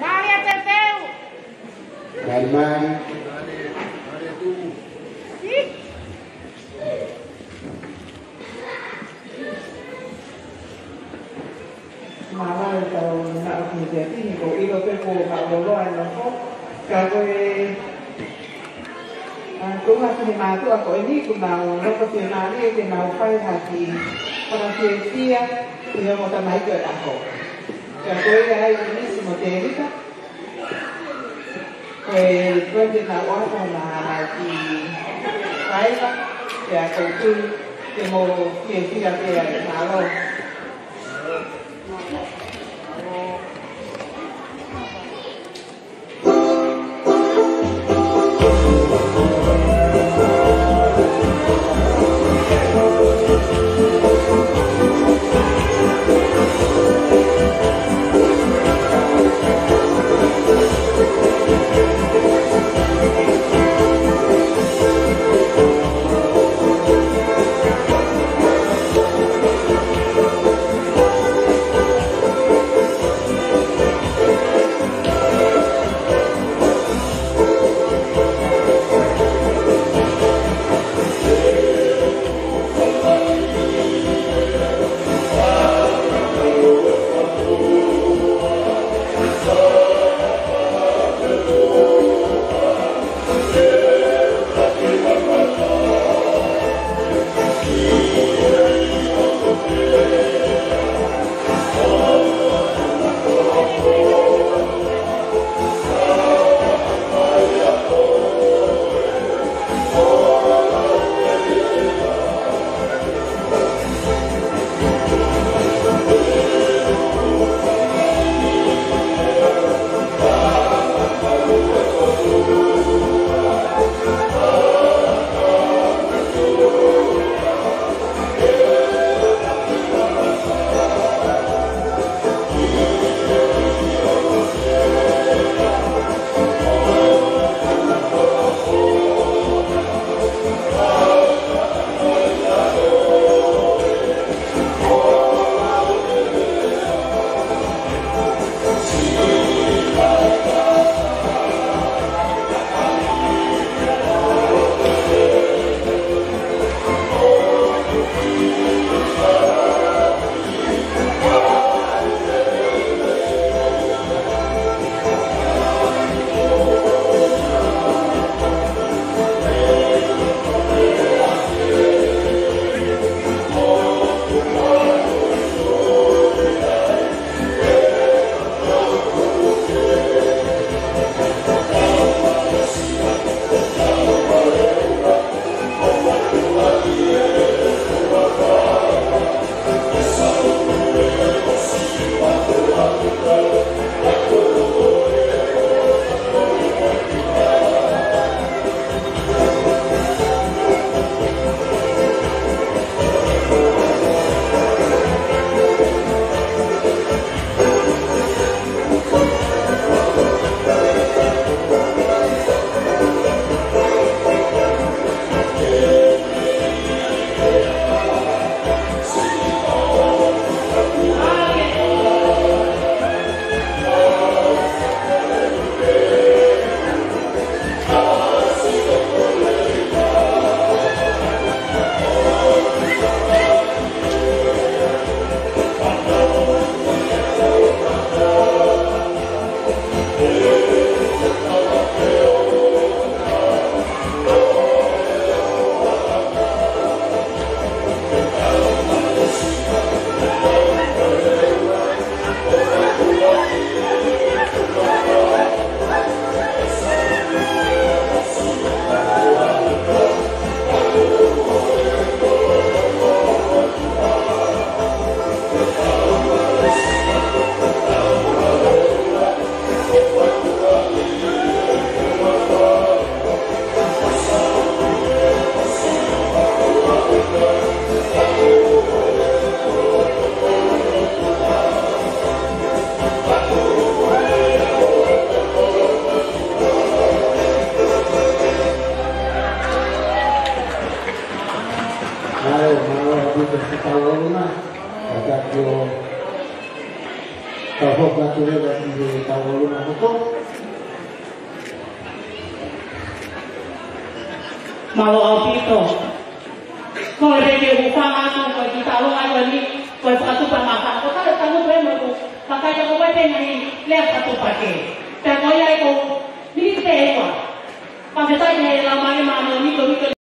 Dalia Teteu. Calma. Mama tao nak kerja ni, kau ilo tu kau nak boloan aku. Kalau cũng là thì mà tôi có đi cùng nào nó có tiền nào đi tiền nào quay là thì còn tiền kia thì một tấm máy cười đã khổ La cuelga ahí buenísimo, tiendita. Eh, pues después de la la que fíjate, la Mare, Mare, Abu Bersikawaluna, Agakyo, Tahu Bature, Abu Bersikawaluna, Hukum, Malo Alpito, Kau lebih upang aku, kau kita lu ada ni, kau satu permasalahan. Kau kalau kamu boleh aku, pakai kamu boleh dengan lihat satu pakai. Dan kau ya aku, ini kita ekor. Pakai saja lama ni mana ni kau